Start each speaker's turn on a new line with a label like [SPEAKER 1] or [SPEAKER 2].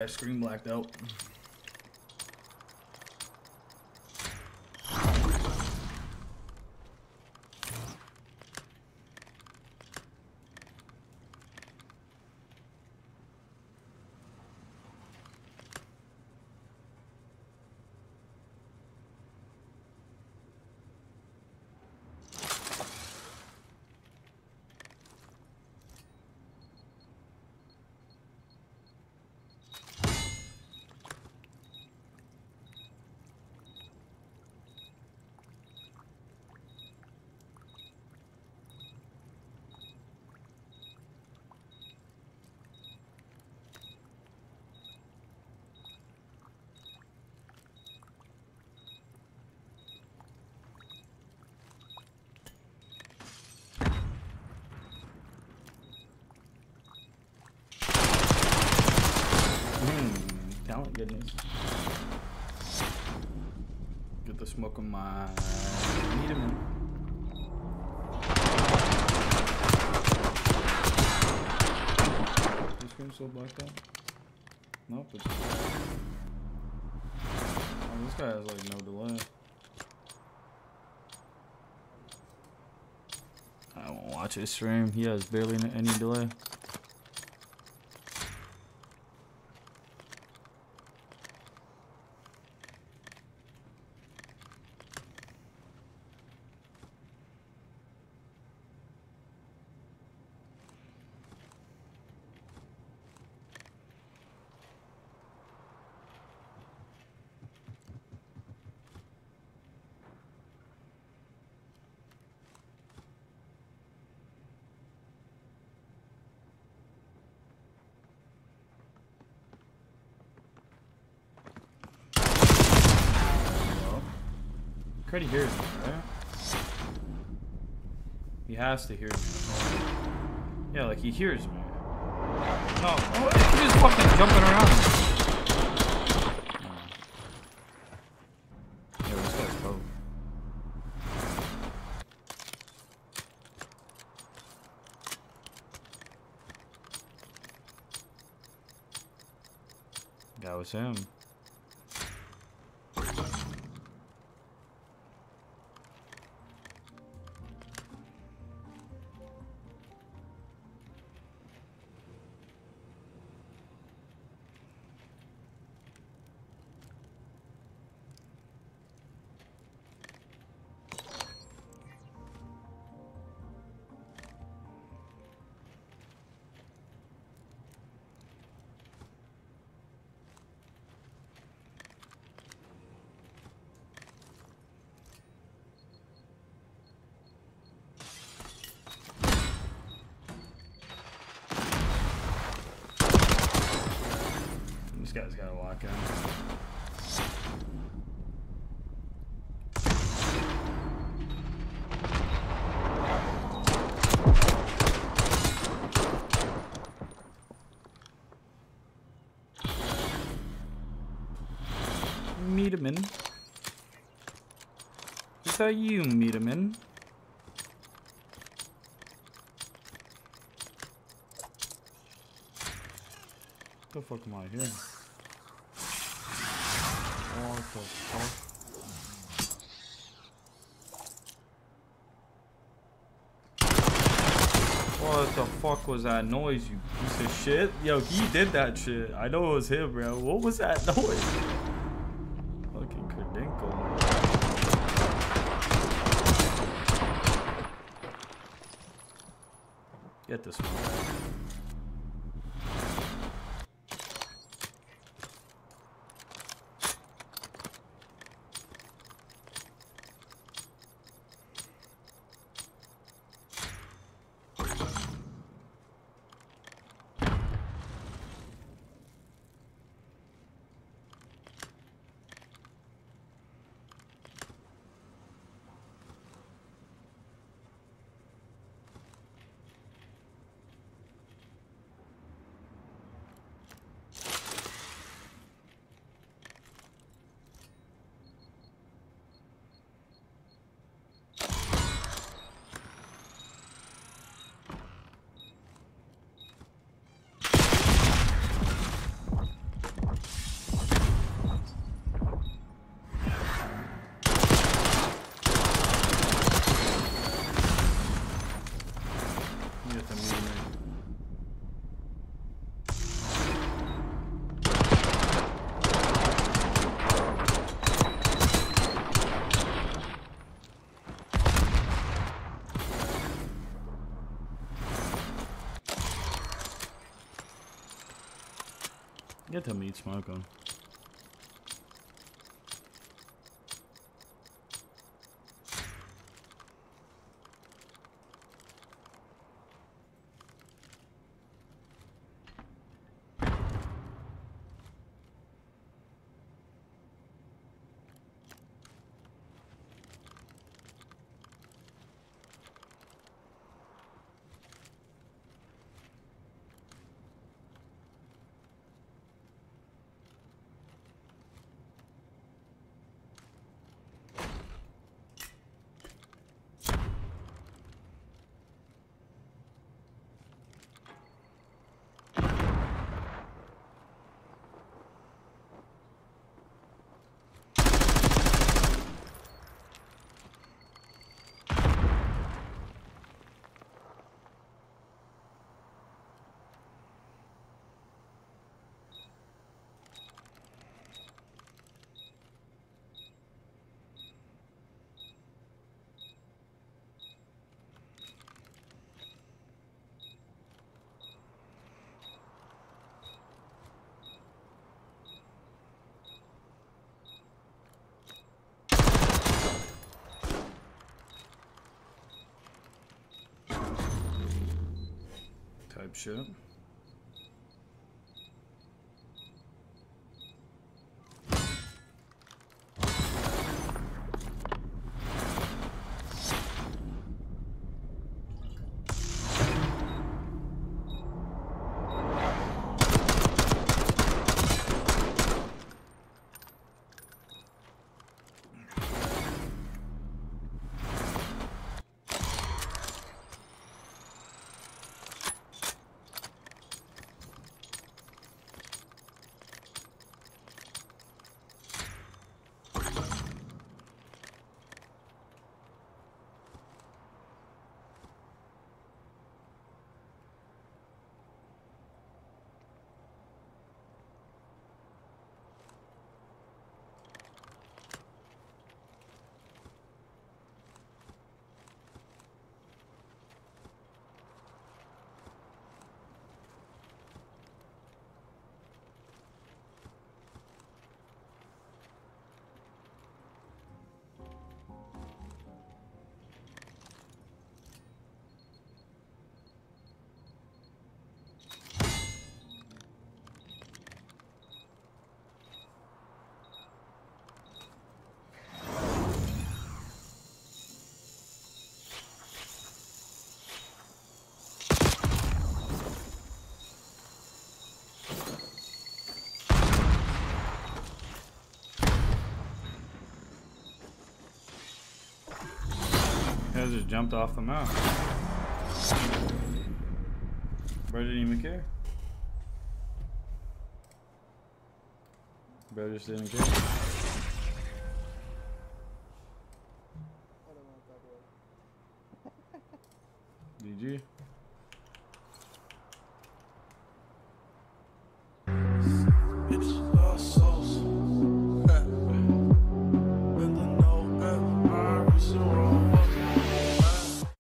[SPEAKER 1] That screen blacked out. Goodness. Get the smoke on my need him. This screen so blacked out? Nope, it's oh, this guy has like no delay. I won't watch his stream. He has barely any delay. Creddy hears me, right? He has to hear me. Yeah, like he hears me. No, oh, he's just fucking jumping around. That was him. This guy's gotta walk in. Meet him in. Is that you, meet him in? the fuck am I here? What the fuck? What the fuck was that noise, you piece of shit? Yo, he did that shit. I know it was him, bro. What was that noise? Fucking Kerdinkle. Get this one. Get the meat smoke on. Type shit. Guys just jumped off the mount. Bro didn't even care. Bro just didn't care.
[SPEAKER 2] I don't know what that was.
[SPEAKER 1] GG.